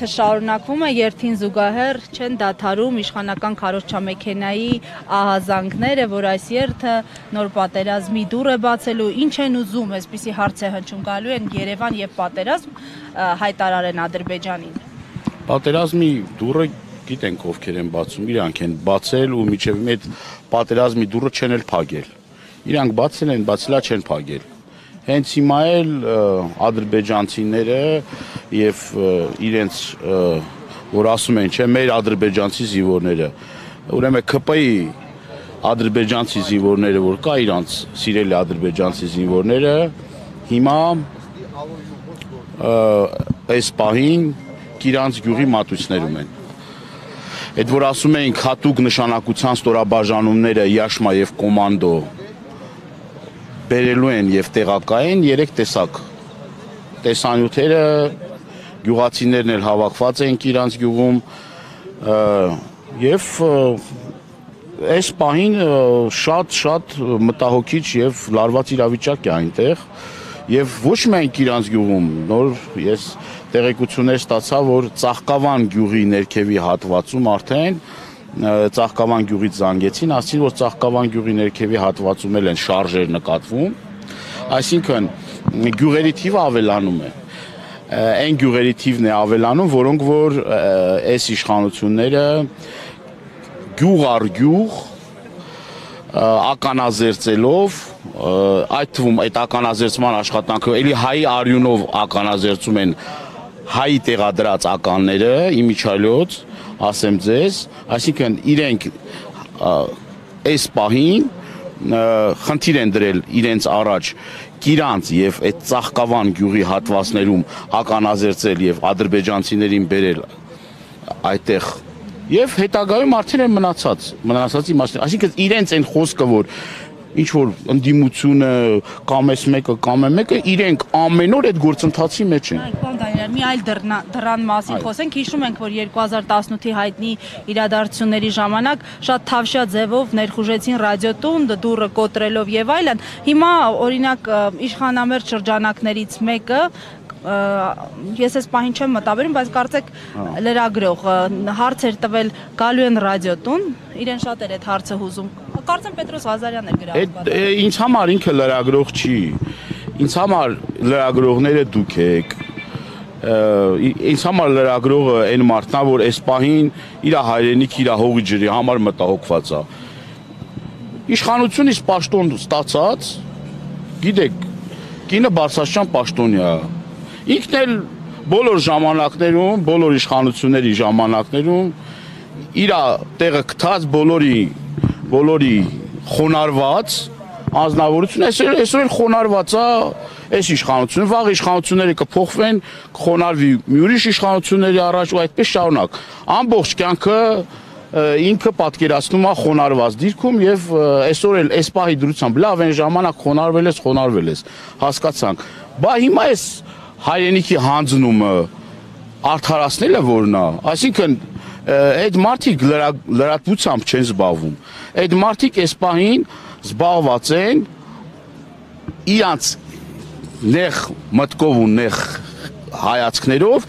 Ակտը շարունակվում է երթին զուգահեռ չեն դադարում իշխանական քարոզչամեքենայի ահազանգները, որ այս երթը նոր պատերազմի դուռ է բացելու, ինչ են ուզում, այսպիսի հարց է հնչում գալու են Երևան եւ պատերազմ հայտարարեն Ադրբեջանին։ Պատերազմի դուռը գիտենք ովքեր են բացում, իրանք են բացել ու միջև այդ պատերազմի դուռը չեն էլ փակել։ Իրանք բացել են, բացելա չեն փակել։ Հենց հիմա էլ ադրբեջանցիները եւ իրենց որ ասում են, չէ, մեր ադրբեջանցի զինվորները, ուրեմն ԿՊ-ի ադրբեջանցի զինվորները, որ կա իրանց սիրելի ադրբեջանցի զինվորները, հիմա այս պահին Կիրանց գյուղի մատույցներում են։ Այդ որ ասում էին հատուկ նշանակության ստորաբաժանումները Յաշմա եւ կոմանդո բերելու են եւ տեղակայեն երեք տեսակ տեսանյութերը գյուղացիներն էլ հավաքված են Կիրանց գյուղում եւ այս պահին ը, շատ շատ մտահոգիչ եւ լարված իրավիճակ է այնտեղ եւ ոչ միայն Կիրանց գյուղում նոր ես տեղեկություններ ստացա որ Ծաղկավան գյուղի ներքևի հատվածում արդեն Ծաղկավան գյուղից զանգեցին, ասին որ Ծաղկավան գյուղի ներքևի հատվածում էլ են շարժեր նկատվում։ Այսինքն գյուղերի թիվը ավելանում է։ Այն գյուղերի թիվն է ավելանում, որոնք որ այս իշխանությունները գյուղ առ գյուղ ականազերծելով այդ թվում այդ ականազերծման աշխատանքը էլի հայի արյունով ականազերծում են հայի տեղադրած ականները իմիջալյոց ասեմ ձեզ այսինքն իրենք այս պահին խնդիր են դրել իրենց առաջ Կիրանց եւ այդ Ծաղկավան գյուղի հատվածներում ականազերծել եւ ադրբեջանցիներին բերել այդտեղ եւ հետագայում արդեն են մնացած մնացածի մասին այսինքն իրենց այն խոսքը որ ինչ որ ընդդիմությունը կամ էս մեկը կամ է մեկը իրենք ամեն օր այդ գործընթացի մեջ են մի այլ դռան մասին խոսենք։ Հիշում ենք, որ 2018-ի հայտնի իրադարձությունների ժամանակ շատ թավշյա ձևով ներխուժեցին ռադիոտուն, դ- դուռը կոտրելով եւ այլն։ Հիմա օրինակ իշխանամերձ շրջանակներից մեկը ես այս պահին չեմ մտաբերում, բայց կարծեք լրագրող ը, հարց էր տվել գալու են ռադիոտուն, իրեն շատ էր այդ հարցը հուզում։ Կարծեմ Պետրոս Ղազարյանն էր Այդ գրավում։ է, ինձ համար ինքը լրագրող չի։ Ինձ համար լրագրողները դուք եք։ Ինձ համար լրագրողը այն մարդն է, որ այս պահին իր հայրենիք, իր հողի ջրի համար մտահոգված է։ Իշխանությունից պաշտոն ստացած, գիտեք, կինը Բարսաշյան պաշտոնյա։ է։ Ինքն էլ բոլոր ժամանակներում, բոլոր իշխանությունների ժամանակներում իր տեղը գտած բոլորի բոլորի խոնարված անznավորություն այսօր այսօր խոնարված է այս իշխանությունը վաղ իշխանությունները կփոխվեն կխոնարվի մի ուրիշ իշխանությունների առաջ ու այդպես շարունակ ամբողջ կյանքը ինքը պատկերացնում է խոնարված դիրքում եւ այսօր էլ այս պահի դրությամբ լավ այն ժամանակ խոնարվել ես խոնարվել ես հասկացանք բա հիմա այս հայրենիքի հանձնումը արդարացնելը որն է այսինքն այդ մարդիկ լրա, լրատվությամբ չեն զբաղվում այդ մարդիկ այս պահին զբաղված են իրանց նեղ մտկով ու նեղ հայացքներով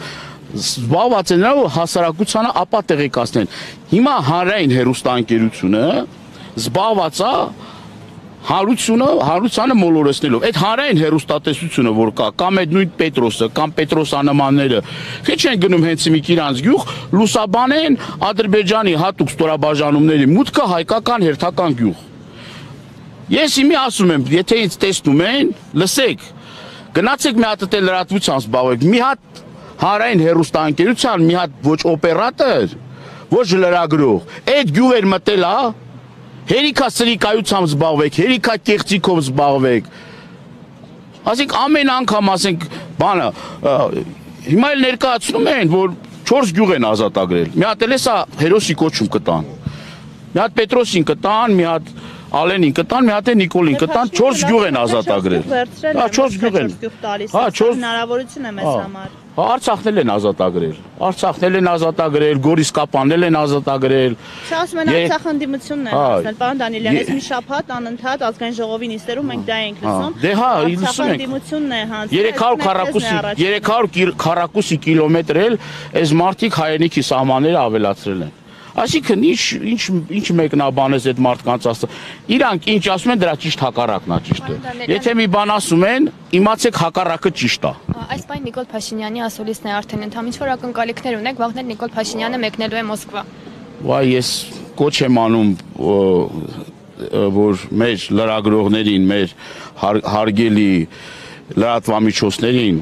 զբաղված են ու հասարակությանը ապա տեղեկացնեն հիմա հանրային հերոստանգերությունը զբաղված է հարությունը հարությանը մոլորեսնելով այդ հանրային հերոստատեսությունը որ կա կամ այդ նույն Պետրոսը կամ Պետրոսանմանները թե չեն գնում հենց մի իրանց գյուղ լուսաբանեն Ադրբեջանի հատուկ ստորաբաժանումների մուտքը հայկական հերթական գյուղ Ես իմի ասում եմ, եթե ինձ տեսնում են, լսեք, գնացեք մի հատ դե լրատվությամբ զբաղվեք, մի հատ հարային հերոստանգերության, մի հատ ոչ օպերատոր, ոչ լրագրող, այդ գյուղեր մտել, հա, հերիքա սրիկայությամբ զբաղվեք, հերիքա կեղծիքով զբաղվեք։ Ասենք ամեն անգամ ասենք բանը հիմա էլ ներկայացնում են, որ 4 գյուղ են ազատագրել։ Մի հատ էլ էսա հերոսի կոչում կտան։ Մի հատ Պետրոսին կտան, մի հատ Ալենին կտան, մի հատ է Նիկոլին կտան, 4 գյուղ են ազատագրել։ Հա, 4 գյուղ են։ Հա, Հա, 4 հնարավորություն է մեզ Հա։ համար։ Հա Արցախն էլ են ազատագրել։ Արցախն էլ են ազատագրել, Գորիսկապանն էլ են ազատագրել։ Չէ, ասում են Ե- Արցախանդիմությունն է Հա, հասնել, պարոն Դանիելյան, այս մի շաբաթ անընդհատ ազգային ժողովի նիստերում մենք դա ենք Հա, լսում։ դե հա, լսում ենք։ Արցախանդիմությունն է հանձնել։ 300 քառակուսի 300 կիլ- քառակուսի կիլոմետր էլ այս մարտիկ հայերենիքի սահմանները ավելացրել են։ Այսինքն ինչ ինչ ինչ մեկնաբանես այդ մարդկանց ասա։ Իրանք ինչ ասում են դրա ճիշտ հակառակն է ճիշտը։ Եթե մի բան ասում են, իմացեք հակառակը ճիշտ է։ Այս բան Նիկոլ Փաշինյանի ասուլիսն է արդեն ընդհանուր ինչ որ ակնկալիքներ ունեք, վաղներ Նիկոլ Փաշինյանը մեկնելու է Մոսկվա։ Վայ ես կոչ եմ անում որ մեր լրագրողներին, մեր հար- հարգելի լրատվամիջոցներին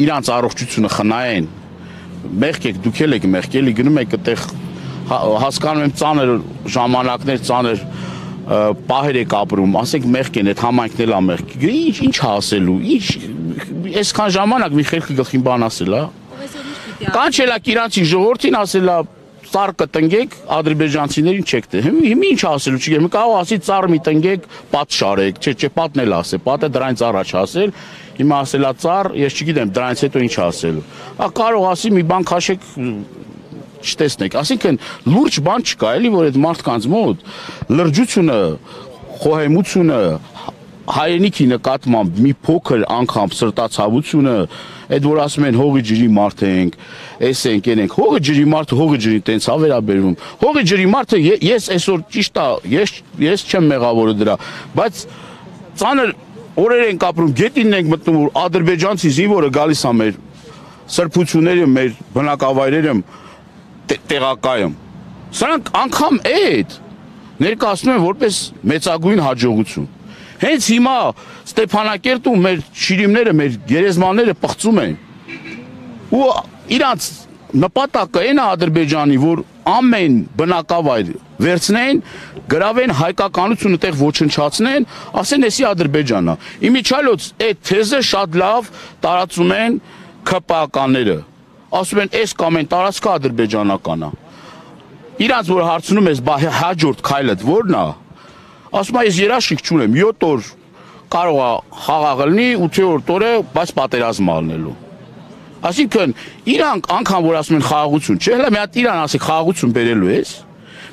իրանց առողջությունը խնայեն։ Մեղք եք, դուք էլ եք մեղք, էլի գնում եք այդտեղ հասկանում եմ ծանր ժամանակներ, ծանր պահեր եք ապրում, ասենք մեղք են, այդ համայնքն էլ է մեղք։ Ինչ ինչ ասելու, ինչ այսքան ժամանակ մի խելքի գլխին բան ասել, հա։ Կանչելա իրանցի ժողովրդին ասելա ծառ կտնգեք ադրբեջանցիներին չեք դե։ Հիմա ինչ ասելու չգիտեմ, կարող ասի ծառ մի տնգեք, պատ շարեք, չէ, չէ, պատն էլ ասե, պատը դրանից առաջ ասել, հիմա ասելա ծառ, ես չգիտեմ, դրանից հետո ինչ ասելու։ Ա կարող ասի մի բան քաշեք չտեսնեք։ Այսինքն լուրջ բան չկա, էլի որ այդ մարդկանց մոտ լրջությունը, խոհեմությունը, հայրենիքի նկատմամբ մի փոքր անգամ սրտացավությունը, այդ որ ասում են հողի ջրի մարդ ենք, էս ենք, են ենք, հողի ջրի մարդը հողի ջրին տենց ա վերաբերվում։ Հողի ջրի մարդը ես այսօր ճիշտ է, ես ես չեմ մեղավորը դրա, բայց ծանր օրեր ենք ապրում, գետինն ենք մտնում, որ ադրբեջանցի զինվորը գալիս է մեր սրբությունները, մեր բնակավայրերը տեղակայում։ Սրանք անգամ այդ ներկայացնում են որպես մեծագույն հաջողություն։ Հենց հիմա Ստեփանակերտում մեր շիրիմները, մեր գերեզմանները պղծում են։ Ու իրանց նպատակը այն է Ադրբեջանի, որ ամեն բնակավայր վերցնեն, գրավեն հայկականությունը տեղ ոչնչացնեն, ասեն էսի Ադրբեջանա։ Իմիջիալոց այդ թեզը շատ լավ տարածում են ԿՊԱ-կանները։ Ասում են, այս կամ այն տարածքը ադրբեջանական է։ Իրանց որ հարցնում ես, բա հաջորդ քայլը ո՞րն է։ Ասում է, ես երաշիկ չունեմ, 7 օր կարող է խաղաղ լինի, 8-րդ օրը բայց պատերազմ ալնելու։ Այսինքն իրանք անգամ որ ասում են խաղաղություն, չէ՞, հələ մի հատ իրան ասի խաղաղություն բերելու ես։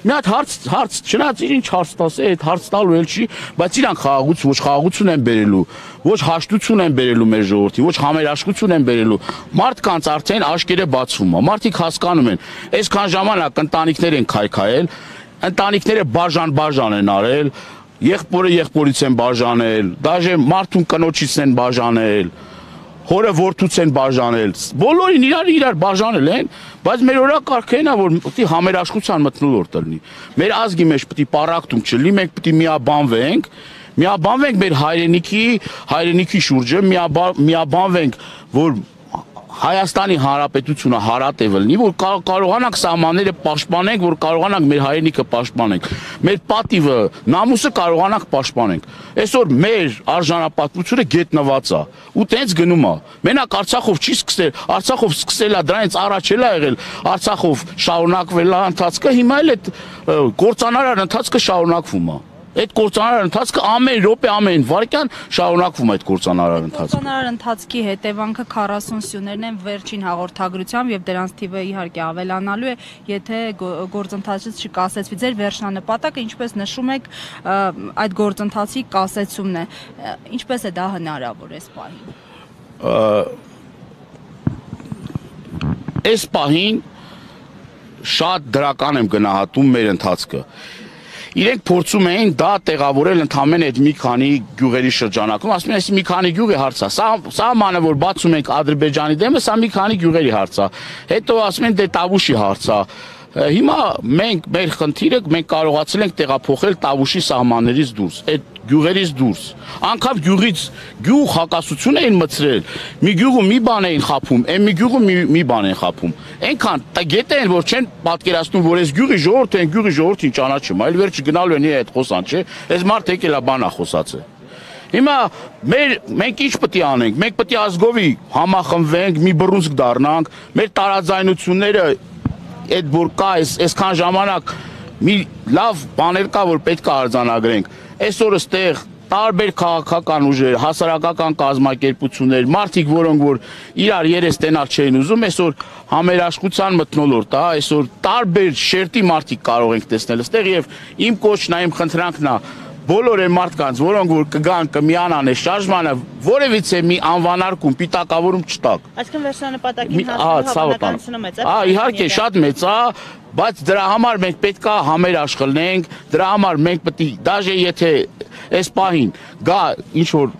Մի հատ հարց հարց չնայած ինչ հարց տաս, այդ հարց տալու էլ չի, բայց իրանք խաղաղություն, ոչ խաղաղություն են բերելու, ոչ հաշտություն են բերելու մեր ժողովրդի, ոչ համերաշխություն են բերելու։ Մարդկանց արդեն աշկերը բացվում է։ Մարդիկ հասկանում են, այսքան ժամանակ ընտանիքներ են քայքայել, ընտանիքները բաժան-բաժան են արել, եղբորը եղբորից են բաժանել, դաժե մարդուն կնոջից են բաժանել հորը որդուց են բաժանել։ Բոլորին իրար իրար բաժանել են, բայց մեր օրակարգը այնա որ պետք է համերաշխության մտնոլորտ լինի։ Մեր ազգի մեջ պետք է պարակտում չլինի, մենք պետք է միաբանվենք, միաբանվենք մեր հայրենիքի, հայրենիքի շուրջը, միաբա- միաբանվենք, որ Հայաստանի Հանրապետությունը հարատև լինի, որ կա- կարողանանք սահմանները պաշտպանենք, որ կարողանանք մեր հայրենիքը պաշտպանենք։ Մեր պատիվը, նամուսը կարողանանք պաշտպանենք։ Այսօր մեր արժանապատվությունը գետնված է ու տենց գնում է։ Մենակ Արցախով չի սկսել, Արցախով սկսելա դրանից առաջ էլ ա եղել, Արցախով շարունակվել է ընթացքը, հիմա էլ այդ կործանարար ընթացքը շարունակվում է։ Այդ կործանարար ընթացքը ամեն րոպե, ամեն վայրկյան շարունակվում է այդ կործանարար ընթացքը։ Կորցանար ընթացքի հետևանքը 40 սյուներն են վերջին հաղորդագրությամբ եւ դրանց թիվը իհարկե ավելանալու է, եթե գո- գործընթացից չկասեցվի։ Ձեր վերջնանպատակը, ինչպես նշում եք, այդ գործընթացի կասեցումն է։ Ինչպես է դա հնարավոր այս պահին։ այս պահին շատ դրական եմ գնահատում մեր ընթացքը։ Իրենք փորձում էին դա տեղավորել ընդամենը այդ մի քանի գյուղերի շրջանակում, ասում են, այս մի քանի գյուղի հարց է։ Սա սա մանը որ բացում ենք Ադրբեջանի դեմը, սա մի քանի գյուղերի հարց է։ Հետո ասում են դե Տավուշի հարց է։ Հիմա մենք մեր խնդիրը մենք կարողացել ենք տեղափոխել Տավուշի սահմաններից դուրս, այդ գյուղերից դուրս։ Անկավ գյուղից գյուղ հակասություն էին մցրել։ Մի գյուղում մի բան էին խափում, այն մի գյուղում մի, մի բան են խափում։ Այնքան տգետ են, որ չեն պատկերացնում, որ այս գյուղի ժողովուրդը այն գյուղի ժողովրդին ճանաչում, այլ վերջը գնալու են այդ խոսան, չէ։ Այս մարդը եկել է բանա խոսացը։ Հիմա մեր մենք ինչ պետք է անենք։ Մենք պետք է ազգովի համախմբվենք, մի բռունցք դառնանք, մեր տարաձայնությունները այդ որ կա այս այսքան ժամանակ մի լավ բաներ կա որ պետք է արձանագրենք այսօր ստեղ տարբեր քաղաքական ուժեր, հասարակական կազմակերպություններ, մարդիկ, որոնք որ իրար երես տենալ չէին ուզում, այսօր համերաշխության մտնոլորտ, հա, այսօր տարբեր շերտի մարդիկ կարող ենք տեսնել այստեղ եւ իմ կոչն է, իմ խնդրանքն է բոլոր այն մարդկանց, որոնք որ կգան կմիանան այս շարժմանը, որևիցե մի անվանարկում, պիտակավորում չտակ։ Այսինքն վերջնանպատակին մեծ է։ Ահա, իհարկե շատ մեծ է, բայց դրա համար մենք պետքա համերաշխլնենք, դրա համար մենք պետք է դաժե եթե այս պահին գա ինչ որ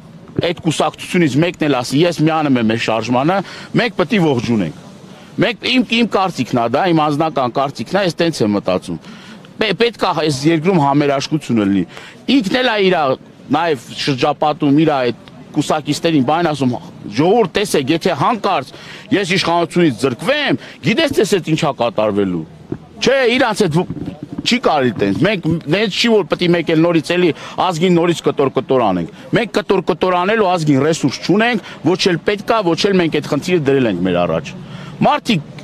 այդ կուսակցությունից մեկն էլ ասի, ես միանում եմ այս շարժմանը, մենք պետք է ողջունենք։ Մենք իմ իմ կարծիքն է դա, իմ անձնական կարծիքն է, ես տենց եմ մտածում։ Պետք է այս երկրում համերաշխությունը լինի։ Ինքն էլ է իր նաև շրջապատում իր այդ կուսակիցներին բան ասում ժողովուրդ տեսեք եթե հանկարծ ես իշխանությունից զրկվեմ գիտես տես այդ ինչա կատարվելու չէ իրանց այդ չի կարելի տենց մենք նենց չի որ պետք է մեկ էլ նորից էլի ազգին նորից կտոր կտոր անենք մենք կտոր կտոր անելու ազգին ռեսուրս չունենք ոչ էլ պետքա ոչ էլ մենք այդ խնդիրը դրել ենք մեր առաջ մարդիկ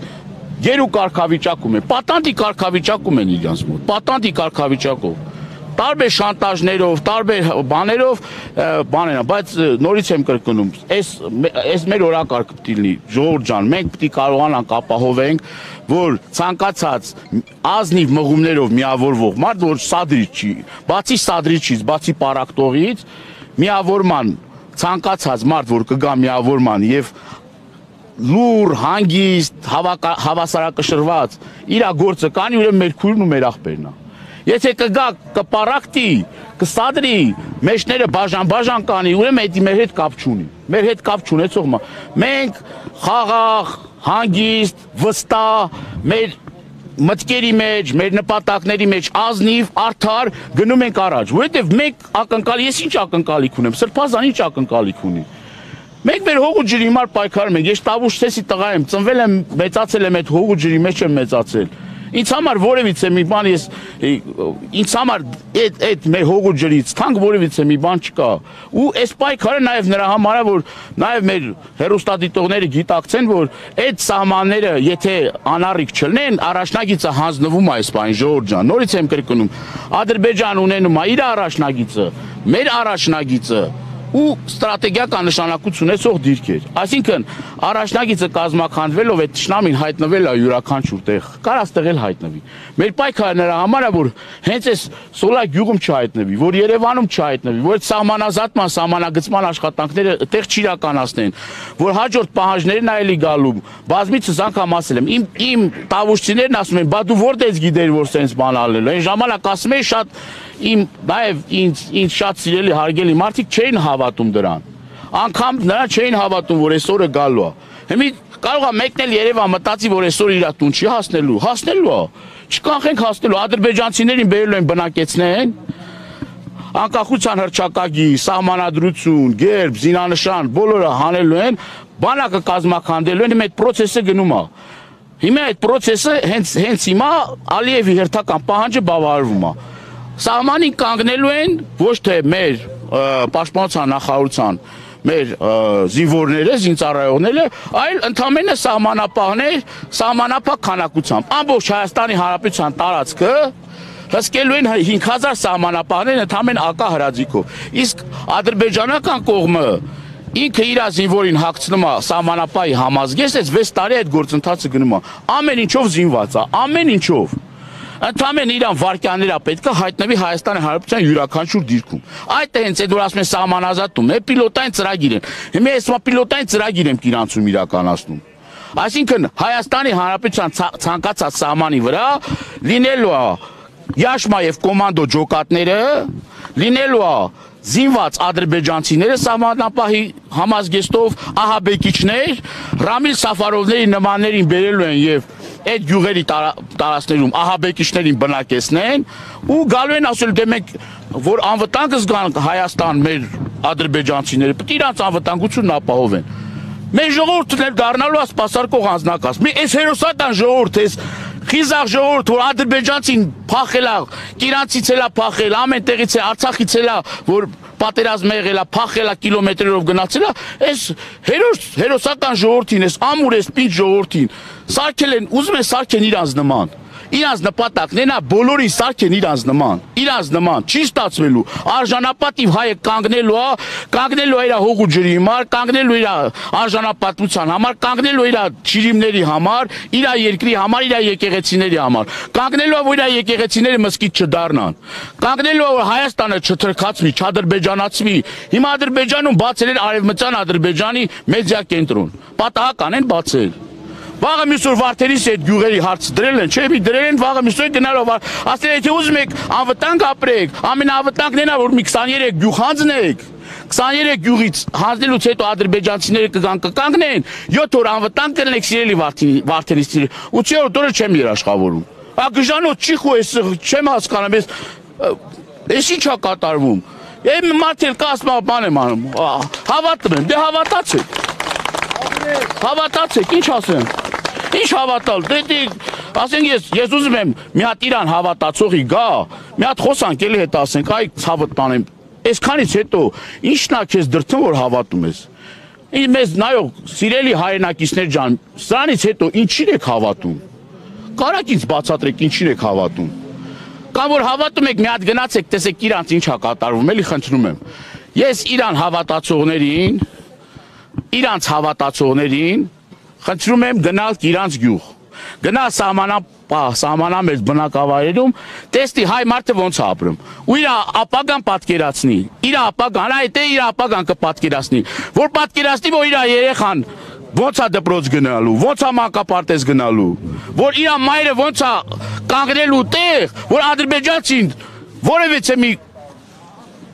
Գերու կարգավիճակում են, պատանտի կարգավիճակում են իրանց մոտ, պատանտի կարգավիճակով տարբեր շանտաժներով, տարբեր բաներով ը, բաներ են, բայց նորից եմ կրկնում, այս այս մեր օրակարգը է լինի, ժողովուրդ ջան, մենք է կարողանանք ապահովենք, որ ցանկացած ազնիվ մղումներով միավորվող մարդ, որ սադրիչ չի, բացի սադրիչից, բացի պարակտողից, միավորման ցանկացած մարդ, որ կգա միավորման եւ լուր, հանգիստ, հավասարակշռված. իր գործը կանի ուրեմն մեր քույրն ու մեր աղբերն է։ Եթե կգա կպարակտի, կսադրի, մեջները բաժան-բաժան կանի, ուրեմն դա մեր հետ կապ չունի։ Մեր հետ կապ չունեցող մա։ Մենք խաղաղ, հանգիստ, վստահ, մեր մտքերի մեջ, մեր նպատակների մեջ ազնիվ, արդար գնում ենք առաջ։ Որովհետև մենք ակնկալ, ես ինչ ակնկալիք ունեմ, սրբազան ինչ ակնկալիք ունի։ Մենք մեր հողու ջրի համար պայքարում ենք։ Ես տավուշ ցեսի տղա եմ, ծնվել եմ, մեծացել եմ այդ հողու ջրի մեջ եմ մեծացել։ Ինձ համար որևիցե մի բան ես ինձ համար այդ այդ մեր հողու ջրից թանկ որևիցե մի բան չկա։ Ու այս պայքարը նաև նրա համար է, որ նաև մեր հերոստատիտողները գիտակցեն, որ այդ սահմանները եթե անառիկ չլինեն, առաջնագիծը հանձնվում է այս բան ժողովուրդ ջան։ Նորից եմ կրկնում, Ադրբեջան ունենում է իր առաջնագիծը, մեր առաջնագիծը ու ստրատեգիական նշանակություն ունեցող դիրքեր։ Այսինքն առաջնագիծը կազմակերպվելով այդ ճշնամին հայտնվել է յուրաքանչյուր տեղ։ Կարա ստեղել հայտնվի։ Մեր պայքարը նրա համար է, որ հենց այս Սոլա գյուղում չհայտնվի, որ Երևանում չհայտնվի, որ սահմանազատման, սահմանագծման աշխատանքները տեղ չիրականացնեն, որ հաջորդ պահանջներն այլի գալու։ Բազմիցս անգամ ասել եմ, իմ իմ տավուշցիներն ասում են, բա դու որտեղից գիտեր, որ սենց բան ալելու։ Այն ժամանակ ասում էի շատ իմ նաև ինձ ինձ շատ սիրելի հարգելի մարդիկ չէին հավատում դրան։ Անկամ նրան չէին հավատում, որ այսօրը գալու է։ Հիմի կարող է մեկն էլ Երևան մտածի, որ այսօր իր տուն չի հասնելու, հասնելու է։ Չկանխենք հասնելու, ադրբեջանցիներին բերելու են բնակեցնեն, անկախության հրճակագի, սահմանադրություն, գերբ, զինանշան, բոլորը հանելու են, բանակը կազմակերպելու են, հիմա այդ process-ը գնում է։ Հիմա այդ process-ը հենց հենց հիմա Ալիևի հերթական պահանջը բավարարվում է։ Սահմանին կանգնելու են ոչ թե մեր պաշտպանության նախարարության մեր զինվորները, զինծառայողները, այլ ընդամենը սահմանապահներ, սահմանապահ քանակությամբ ամբողջ Հայաստանի Հանրապետության տարածքը հսկելու են 5000 սահմանապահներ ընդամենը ակա հրաձիգով։ Իսկ ադրբեջանական կողմը ինքը իր զինվորին հագցնում է սահմանապահի համազգեստ, այս 6 տարի այդ գործընթացը գնում է։ Ամեն ինչով զինված է, ամեն ինչով։ Ընդամենը իրան վարկյաներա պետք է հայտնվի Հայաստանի Հանրապետության յուրաքանչյուր դիրքում։ Այդ է հենց այդ որ ասում են սահմանազատում, է պիլոտային ծրագիր են։ Հիմա ես մա պիլոտային ծրագիր եմ իրանցում իրականացնում։ Այսինքն Հայաստանի Հանրապետության ցա- ցանկացած սահմանի վրա լինելու է Յաշմա եւ կոմանդո ջոկատները, լինելու է զինված ադրբեջանցիները սահմանապահի համազգեստով ահաբեկիչներ, Ռամիլ Սաֆարովների նմաններին բերելու են եւ այդ գյուղերի տարա- տարածքներում ահաբեկիչներին բնակեցնեն ու գալու են ասել դե մենք որ անվտանգ զգան Հայաստան մեր ադրբեջանցիները, պետք է իրանց անվտանգությունն ապահովեն։ Մեր ժողովուրդն էլ դառնալու է սպասարկող անձնակաց։ Մի այս հերոսական ժողովուրդ, այս խիզախ ժողովուրդ, որ ադրբեջանցին փախել է, կիրանցից էլա փախել, ամեն տեղից է, Արցախից էլա, որ պատերազմ եղել է, փախել է կիլոմետրերով գնացել է, այս հերոս հերոսական ժողովրդին, այս ամուր այս պինջ ժողովրդին սարքել են, ուզում են սարքեն իրանց նման։ Իրանց նպատակն է նա բոլորին սարքեն իրանց նման, իրանց նման, չի ստացվելու։ Արժանապատիվ հայը կանգնելու է, կանգնելու է իր հողու ջրի համար, կանգնելու իր արժանապատվության համար, կանգնելու իր ճիրիմների համար, իր երկրի համար, իր եկեղեցիների համար։ Կանգնելու է որ իր եկեղեցիները մսկիթ չդառնան։ Կանգնելու է որ Հայաստանը չթրքացվի, չադրբեջանացվի։ Հիմա Ադրբեջանում բացել են Արևմտյան Ադրբեջանի մեդիա կենտրոն։ Պատահական են բացել։ Վաղը օր Վարդերից այդ գյուղերի հարց դրել են, չէ՞ մի դրել են վաղը օր գնալով ասել եթե ուզում եք անվտանգ ապրեք, ամենաանվտանգն է նա որ մի 23 գյուղ հանձնեք 23 գյուղից հանձնելուց հետո ադրբեջանցիները կգան կկանգնեն 7 օր անվտանգ կլինեք սիրելի Վարդերիցի 8-րդ օրը չեմ երաշխավորում ագժանոց չի խո էս չեմ հասկանում ես էս ինչա կատարվում Եմ մարդել կասմա բան եմ անում հավատում եմ դե հավատացեք Հավատացեք ինչ ասեմ Ինչ հավատալ, դե ասենք ես ես ուզում եմ մի հատ իրան հավատացողի գա, մի հատ խոսանք էլի հետ ասենք, այ ցավդ տանեմ։ Այսքանից հետո ի՞նչն է քեզ դրթում որ հավատում ես։ Ինչ մեզ նայող սիրելի հայրենակիցներ ջան, սրանից հետո ինչին եք հավատում։ Կարակ ինձ բացատրեք ինչին եք հավատում։ Կամ որ հավատում եք մի հատ գնացեք, տեսեք իրանց ինչա կատարվում, էլի խնդրում եմ։ Ես իրան հավատացողներին, իրանց հավատացողներին խնդրում եմ գնալ իրանց գյուղ։ Գնա սահմանա սահմանամերձ բնակավայրերում, տեստի հայ մարդը ոնց է ապրում։ Ու իր ապագան պատկերացնի։ Իր ապագան, այդ է իր ապագան կպատկերացնի։ Որ պատկերացնի, որ իր երեխան ոնց է դպրոց գնալու, ոնց է մանկապարտեզ գնալու, որ իր մայրը ոնց է կանգնելու տեղ, որ ադրբեջանցին որևէ մի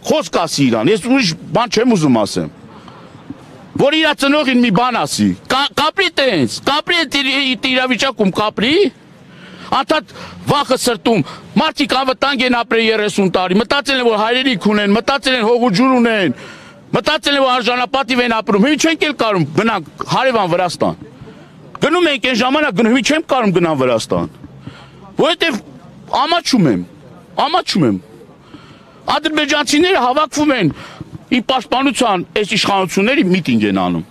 խոսք ասի իրան։ Ես ուրիշ բան չեմ ուզում ասեմ որ իր ծնողին մի բան ասի։ Կապրի տենց, կապրի այդ իրավիճակում կապրի։ Անդադ վախը սրտում մարդիկ անվտանգ են ապրել 30 տարի, մտածել են որ հայրենիք ունեն, մտածել են հող ու ջուր ունեն, մտածել են որ արժանապատիվ են ապրում։ Հիմա չենք էլ կարում գնանք հարևան Վրաստան։ Գնում ենք այն ժամանակ գնում, հիմա չեմ կարում գնամ Վրաստան։ Որովհետև ամաչում եմ, ամաչում եմ։ Ադրբեջանցիները հավաքվում են ի պաշտպանության այս իշխանությունների միտինգ են անում։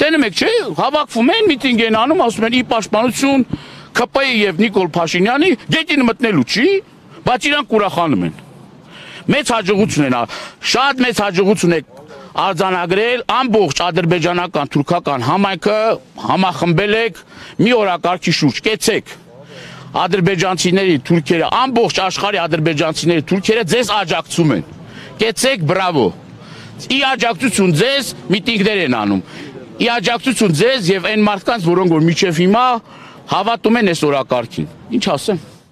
Տենում եք, չէ, հավաքվում են, միտինգ են անում, ասում են ի պաշտպանություն ԿՊ-ի եւ Նիկոլ Փաշինյանի գետին մտնելու չի, բայց իրանք ուրախանում են։ Մեծ հաջողություն են, շատ մեծ հաջողություն է արձանագրել ամբողջ ադրբեջանական թուրքական համայնքը համախմբել եք մի օրակարգի շուրջ, կեցեք ադրբեջանցիների թուրքերը ամբողջ աշխարհի ադրբեջանցիների թուրքերը ձեզ աջակցում են կեցեք բրավո։ Ի աջակցություն ձեզ միտինգներ են անում։ Ի աջակցություն ձեզ եւ այն մարդկանց, որոնք որ միջև հիմա հավատում են այս օրակարգին։ Ինչ ասեմ։